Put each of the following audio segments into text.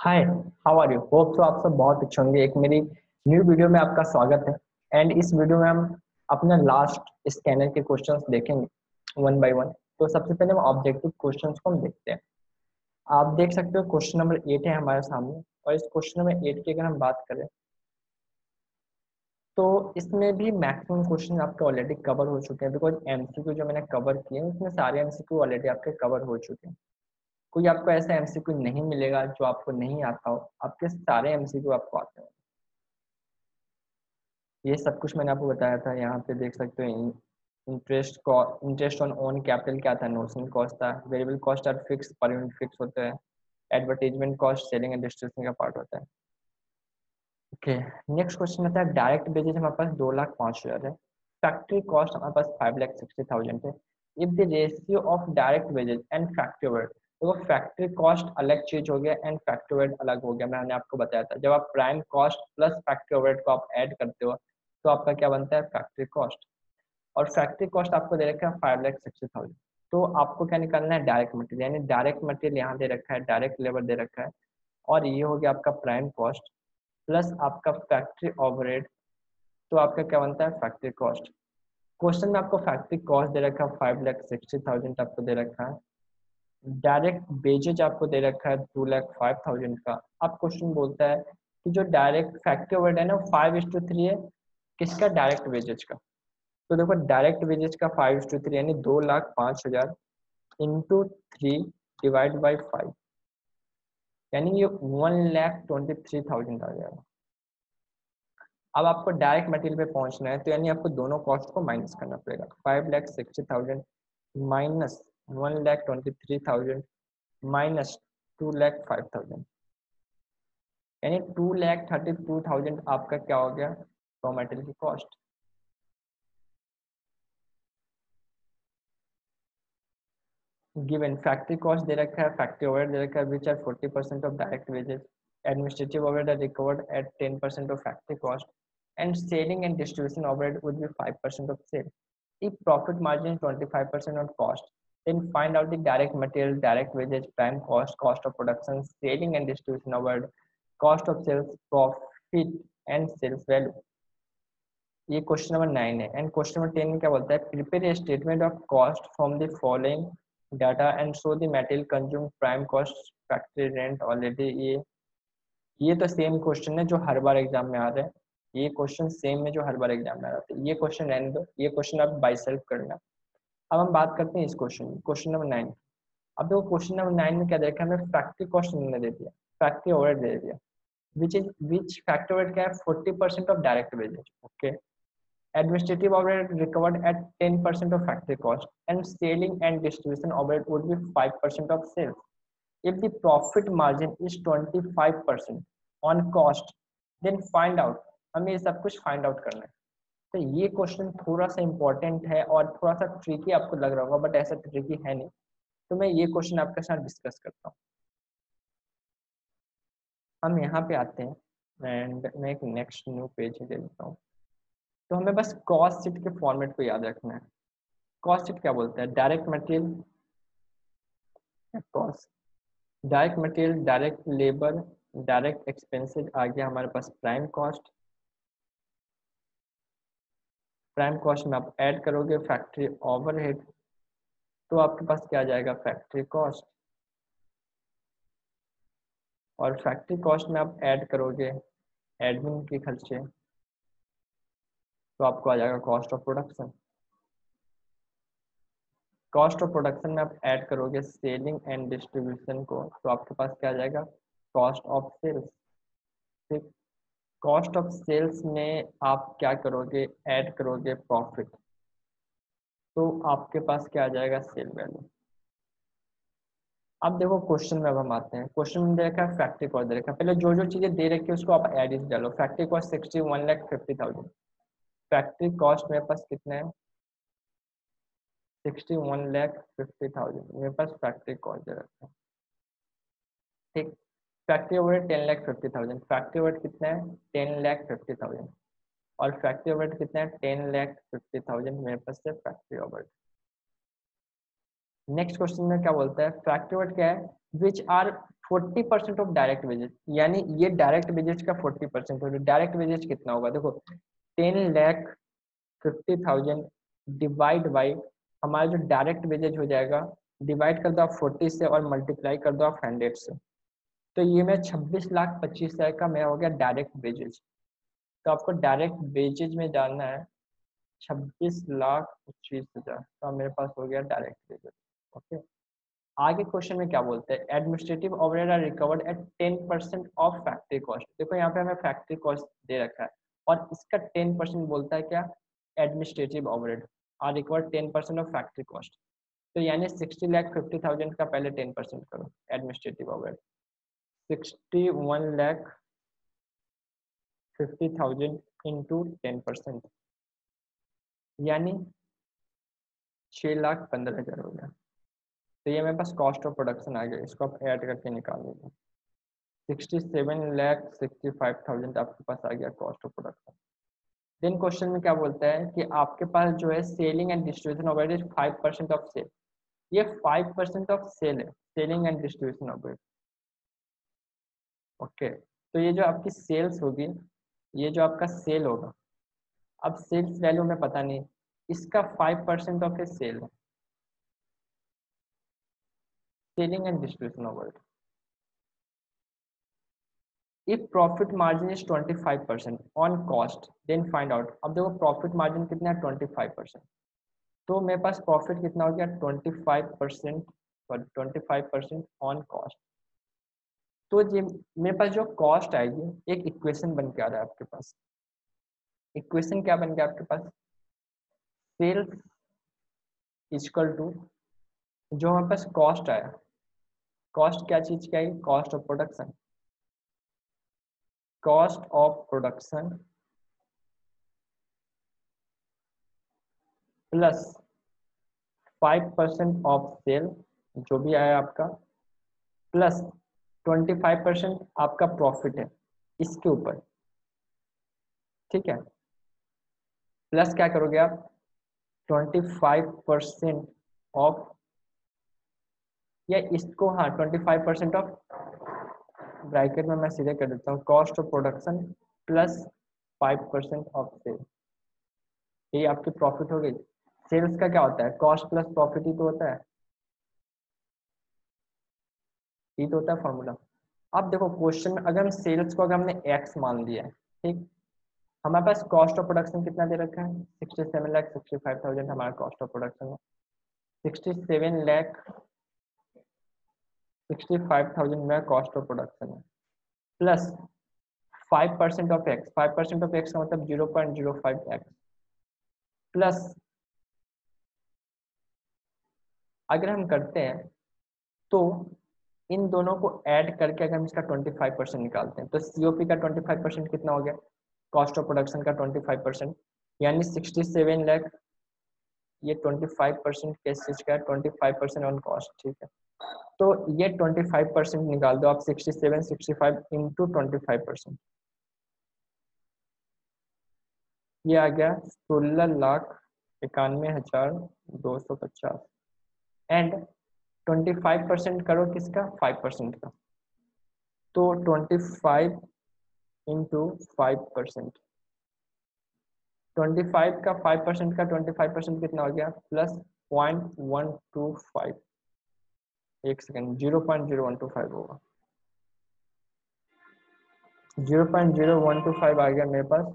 Hi how are you hope तो आप सब बहुत अच्छे होंगे। एक मेरी न्यू वीडियो में आपका स्वागत है। एंड इस वीडियो में हम अपना लास्ट स्कैनर के क्वेश्चंस देखेंगे वन बाय वन तो सबसे पहले हम ऑब्जेक्टिव क्वेश्चंस को हम देखते हैं। आप देख सकते हो क्वेश्चन नंबर एट है हमारे सामने। और इस क्वेश्चन नंबर एट की अगर हम बात करें तो इसमें भी मैक्सिमम क्वेश्चन आपके ऑलरेडी कवर हो चुके हैं। बिकॉज़ एमसीक्यू जो मैंने कवर किए हैं, उसमें सारे एमसीक्यू ऑलरेडी आपके कवर हो चुके हैं। कोई आपको ऐसा एमसीक्यू नहीं मिलेगा जो आपको नहीं आता हो। आपके सारे एमसीक्यू आपको आते हैं ये सब कुछ मैंने आपको बताया था। यहाँ पे देख सकते हो interest interest on own capital क्या था? नोशन कॉस्ट था। Variable cost are fix per unit fix होता है। Advertisement cost selling and distribution का पार्ट होता है। ओके नेक्स्ट क्वेश्चन आता है। डायरेक्ट बेजेज हमारे पास दो लाख पाँच हज़ार है। फैक्ट्री कॉस्ट हमारे पास फाइव लाख सिक्सटी थाउज़ेंड है। If the ratio of direct wages and factory overhead तो फैक्ट्री कॉस्ट अलग चीज़ हो गया एंड फैक्ट्री ओवरहेड अलग हो गया। मैंने आपको बताया था, जब आप prime cost plus factory overhead को आप ऐड करते हो तो आपका क्या बनता है? फैक्ट्री कॉस्ट और फैक्ट्री कॉस्ट आपको दे रखा है फाइव लैख सिक्सटी थाउज़ेंड तो आपको क्या निकालना है? डायरेक्ट मटेरियल यानी डायरेक्ट मटेरियल यहाँ दे रखा है डायरेक्ट लेबर दे रखा है। और ये हो गया आपका प्राइम कॉस्ट प्लस आपका फैक्ट्री ओवरहेड तो आपका क्या बनता है? फैक्ट्री कॉस्ट क्वेश्चन में आपको फैक्ट्री कॉस्ट दे रखा है फाइव लैख सिक्सटी थाउज़ेंड आपको दे रखा है। डायरेक्ट बेजेज आपको दे रखा है टू लैख फाइव थाउज़ेंड का। अब क्वेश्चन बोलता है कि जो डायरेक्ट फैक्ट्री ओवरहेड है ना फाइव इस टू थ्री है, किसका डायरेक्ट वेजेज का? तो देखो डायरेक्ट वेजेज का फाइव इस टू थ्री यानी दो लाख पाँच हज़ार into three divide by five यानी ये one lakh twenty three thousand आ जाएगा अब आपको डायरेक्ट मटेरियल पे पहुँचना है तो यानी आपको दोनों कॉस्ट को माइनस करना पड़ेगा। Five lakh sixty thousand minus one lakh twenty three thousand minus two lakh five thousand यानी two lakh thirty two thousand आपका क्या हो गया रॉ मेटेरियल की कॉस्ट गिवन फैक्ट्री कॉस्ट दे रखा है फैक्ट्री ओवरहेड दे रखा है which are forty percent of direct wages administrative overhead are recovered at 10% of factory cost and selling and distribution overhead would be 5% of sale. If profit margin is 25% on cost, Then find out the direct material, direct wages, prime cost, cost of production, selling and distribution overhead, cost of sales, profit and sales value. ये question number nine है. And question number ten में क्या बोलता है? Prepare a statement of cost from the following data and show the material consume prime cost factory rent already ये ये तो same question है जो हर बार एग्ज़ाम में आ रहा है. ये क्वेश्चन सेम है जो हर बार एग्ज़ाम में आ रहा है. ये क्वेश्चन दो ये क्वेश्चन आप बाई सेल्फ करना. अब हम बात करते हैं इस क्वेश्चन क्वेश्चन नंबर नाइन अब देखो क्वेश्चन नंबर नाइन में क्या देखा हमें फैक्ट्री कॉस्ट उन्होंने दे दिया। फैक्ट्री ओवरहेड दे दिया। Which is which factory overhead क्या है? Forty percent of direct wages okay administrative overhead recovered at 10% of factory cost and selling and distribution overhead would be 5% of sales. If the profit margin is 25% on cost, then find out. हमें ये सब कुछ find out करना है। तो ये question थोड़ा सा इम्पोर्टेंट है और थोड़ा सा ट्रिकी आपको लग रहा होगा बट ऐसा ट्रिकी है नहीं। तो मैं ये क्वेश्चन आपके साथ डिस्कस करता हूँ। हम यहाँ पे आते हैं एंड मैं एक नेक्स्ट न्यू पेज दे देता हूँ। तो हमें बस कॉस्ट सीट के फॉर्मेट को याद रखना है। कॉस्ट सीट क्या बोलते हैं? Direct material cost direct material direct labour direct expenses आ गया हमारे पास प्राइम कॉस्ट प्राइम कॉस्ट में आप ऐड करोगे फैक्ट्री ओवरहेड तो आपके पास क्या जाएगा? फैक्ट्री कॉस्ट और फैक्ट्री कॉस्ट में आप ऐड करोगे एडमिन के खर्चे तो आपको आ जाएगा cost of production cost of production में आप ऐड करोगे सेलिंग एंड डिस्ट्रीब्यूशन को तो आपके पास क्या आ जाएगा? कॉस्ट ऑफ़ सेल्स ठीक? कॉस्ट ऑफ़ सेल्स में आप क्या करोगे? ऐड करोगे प्रॉफिट तो आपके पास क्या आ जाएगा? सेल वैल्यू अब देखो क्वेश्चन में अब हम आते हैं। क्वेश्चन में दे रखा है फैक्ट्री कॉस्ट दे रखा है। पहले जो जो चीज़ें दे रखी है, उसको आप एड इस डालो। Factory cost sixty one lakh fifty thousand factory cost मेरे पास कितना है? Sixty one lakh fifty thousand मेरे पास फैक्ट्री कॉस्ट दे रखा है। ठीक? Factory overhead ten lakh fifty thousand factory overhead कितना है? टेन लैख फिफ्टी थाउज़ेंड और फैक्ट्री ओवरहेड कितना है? टेन लैख फिफ्टी थाउज़ेंड मेरे पास से फैक्ट्री ओवरहेड नेक्स्ट क्वेश्चन में क्या बोलता है? फैक्ट्री वर्ड क्या है? Which are 40 percent of direct wages यानी ये डायरेक्ट वेजेज का 40 परसेंट होगा। डायरेक्ट वेजेज कितना होगा? देखो 10 lakh fifty thousand divide by हमारा जो डायरेक्ट वेजेज हो जाएगा डिवाइड कर दो आप फोर्टी से और मल्टीप्लाई कर दो आप हंड्रेड से। तो ये मैं छब्बीस लाख पच्चीस हज़ार का मैं हो गया डायरेक्ट वेजेज तो आपको डायरेक्ट वेजेज में जानना है छब्बीस लाख पच्चीस हज़ार। तो मेरे पास हो गया डायरेक्ट वेजेज ओके आगे क्वेश्चन में क्या बोलते हैं? Administrative overhead are recovered at ten percent of factory cost देखो यहाँ पे हमें फैक्ट्री कॉस्ट दे रखा है और इसका टेन परसेंट बोलता है क्या? Administrative overhead are recovered ten percent of factory cost तो यानी सिक्सटी लैख फिफ्टी थाउज़ेंड का पहले टेन परसेंट करो administrative overhead sixty one lakh fifty thousand into ten percent यानी छः लाख पंद्रह हज़ार हो गया। तो ये मेरे पास कॉस्ट ऑफ़ प्रोडक्शन आ गया। इसको आप ऐड करके निकाल लीजिए। Sixty seven lakh sixty five thousand आपके पास आ गया cost of production then question में क्या बोलता है कि आपके पास जो है selling and distribution is five percent of sale ये फाइव परसेंट ऑफ़ सेल है। Selling and distribution of okay तो ये जो आपकी सेल्स होगी ये जो आपका सेल होगा अब सेल्स वैल्यू में पता नहीं इसका five percent of a sale है selling and distribution of it. If profit margin is 25% on cost, then find out. अब देखो profit margin कितना है 25%. तो मेरे पास प्रॉफिट कितना हो गया 25 percent sorry 25 percent on cost तो ये मेरे पास जो कॉस्ट आएगी, एक इक्वेशन बन के आ रहा है आपके पास। इक्वेशन क्या बन गया आपके पास? सेल्स इक्वल टू जो हमारे पास कॉस्ट आया। कॉस्ट क्या चीज़ क्या है cost of production cost of production plus five percent of sale जो भी आया आपका प्लस ट्वेंटी फाइव परसेंट आपका प्रॉफिट है, इसके ऊपर। ठीक है? प्लस क्या करोगे आप? ट्वेंटी फाइव परसेंट ऑफ़ या इसको हाँ twenty five percent of bracket में मैं सीधे कर देता हूँ cost of production plus five percent of sale ये आपकी प्रॉफिट हो गई। सेल्स का क्या होता है? कॉस्ट प्लस प्रॉफिट ही तो होता है। ये तो होता है फॉर्मूला अब देखो क्वेश्चन अगर हम सेल्स को, अगर हमने एक्स मान लिया है, ठीक? हमारे पास कॉस्ट ऑफ़ प्रोडक्शन कितना दे रखा है? Sixty seven lakh sixty five thousand हमारा कॉस्ट ऑफ़ प्रोडक्शन है। Sixty seven lakh sixty five thousand मेरा कॉस्ट ऑफ़ प्रोडक्शन है। Plus five percent of X five percent of X का मतलब zero point zero five X plus अगर हम करते हैं तो इन दोनों को ऐड करके अगर हम इसका 25 परसेंट निकालते हैं तो सीओपी का 25 परसेंट कितना हो गया? कॉस्ट ऑफ़ प्रोडक्शन का 25 परसेंट यानी 67 लाख ये 25 परसेंट किस चीज़ का है? 25 परसेंट ऑन कॉस्ट ठीक है? तो ये 25 परसेंट निकाल दो, आप 67 65 इंटू ट्वेंटी परसेंट ये आ गया सोलह लाख इक्यानवे हज़ार दो सौ पचास। एंड 25 परसेंट करो किसका? फाइव परसेंट का। तो 25 into five percent twenty five का फाइव परसेंट का ट्वेंटी फाइव परसेंट कितना हो गया? Plus point one two five एक second zero point zero one two five होगा। Zero point zero one two five आ गया मेरे पास।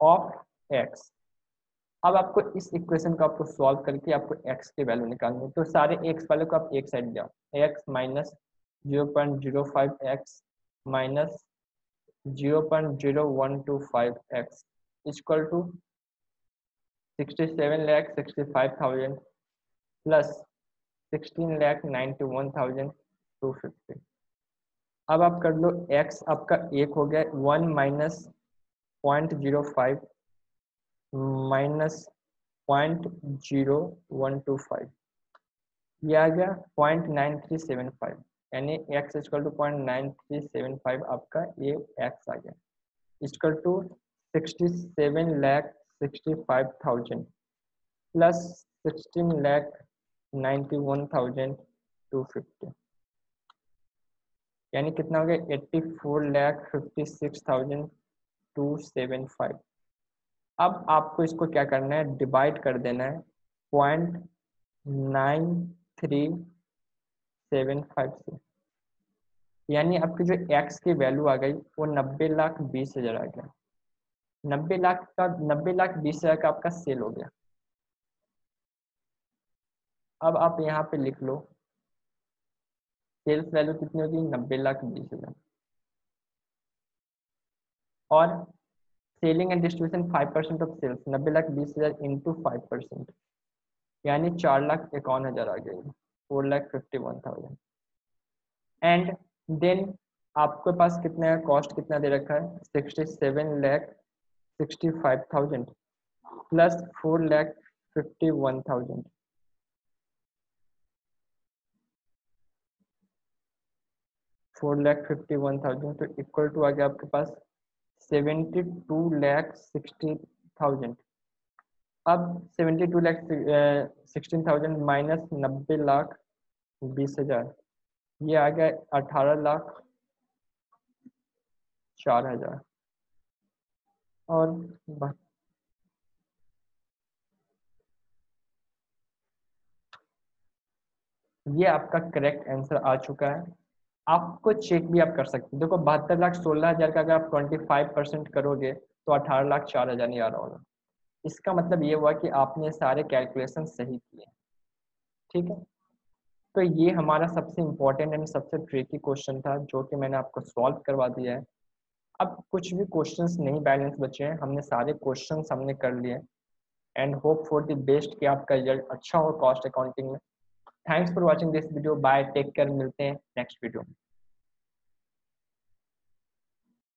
ऑफ़ एक्स अब आपको इस इक्वेशन को आपको सॉल्व करके आपको एक्स के वैल्यू निकालनी है। तो सारे एक्स वाले को आप एक साइड जाओ। X minus zero point zero five X minus zero point zero one two five X equal to sixty seven lakh sixty five thousand plus sixteen lakh ninety one thousand two fifty अब आप कर लो X आपका एक हो गया one minus point zero five minus point zero one two five. ये आ गया point nine three seven five, यानी X equal to point nine three seven five आपका ये एक्स आ गया। Equal to sixty seven lakh sixty five thousand plus sixteen lakh ninety one thousand two fifty. यानी कितना हो गया? Eighty four lakh fifty six thousand two seven five. अब आपको इसको क्या करना है? डिवाइड कर देना है। Point nine three seven five से यानी आपकी जो एक्स की वैल्यू आ गई, वो नब्बे लाख बीस हज़ार आ गया। नब्बे लाख का, नब्बे लाख बीस हज़ार का आपका सेल हो गया। अब आप यहाँ पे लिख लो। सेल्स वैल्यू कितनी होगी? नब्बे लाख बीस हज़ार। और selling and distribution five percent of sales नब्बे लाख बीस हज़ार इंटू फाइव परसेंट यानी चार लाख इक्यावन हज़ार आ गई four lakh fifty one thousand and then आपके पास कितना है? कॉस्ट कितना दे रखा है? Sixty seven lakh sixty five thousand plus four lakh fifty one thousand four lakh fifty one thousand तो इक्वल टू आ गया आपके पास seventy two lakh sixty thousand. अब seventy two lakh sixteen thousand minus नब्बे लाख बीस हज़ार। ये आ गया अठारह लाख चार हज़ार। और ये आपका करेक्ट आंसर आ चुका है। आपको चेक भी आप कर सकते हैं। देखो, बहत्तर लाख सोलह हज़ार का अगर आप ट्वेंटी फाइव परसेंट करोगे तो अठारह लाख चार हज़ार नहीं आ रहा होगा। इसका मतलब ये हुआ कि आपने सारे कैलकुलेशन सही किए। ठीक है? तो ये हमारा सबसे इम्पोर्टेंट एंड सबसे ट्रिकी क्वेश्चन था, जो कि मैंने आपको सॉल्व करवा दिया है। अब कुछ भी क्वेश्चंस नहीं बैलेंस बचे हैं, हमने सारे क्वेश्चंस हमने कर लिए। And hope for the best कि आपका रिज़ल्ट अच्छा हो कॉस्ट अकाउंटिंग में। Thanks for watching this video bye take care मिलते हैं नेक्स्ट वीडियो में